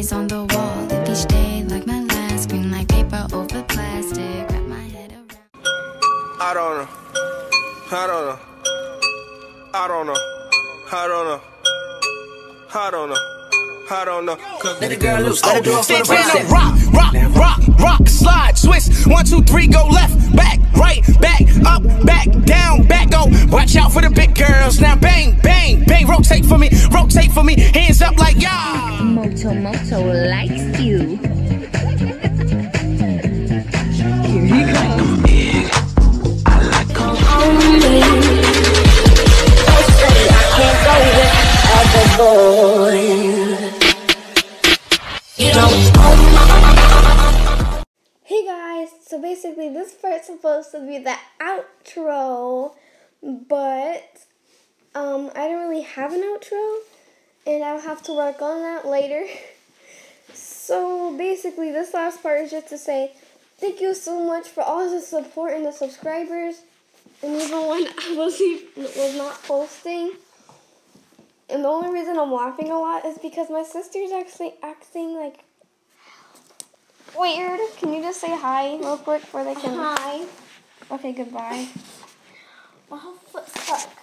face on the wall of each day, like my last. Scream like paper over plastic. Wrap my head around. I don't know. I don't know. I don't know. I don't know. I don't know. I don't know. Cause Let the girl loose, let her do it for the Spin rock, rock, rock, rock, slide, twist. One, two, three, go left, back, right, back, up, back, down, back, go. Watch out for the big girls. Now bang, bang, bang. Rotate for me, rotate for me. Moto likes you. Hey guys, so basically this part's supposed to be the outro, but um, I don't really have an outro, and I'll have to work on that later. So basically, this last part is just to say thank you so much for all the support and the subscribers, and even when I was was not posting. And the only reason I'm laughing a lot is because my sister's actually acting like weird. Can you just say hi real quick before they can? Hi. Okay, goodbye. My whole foot sucks.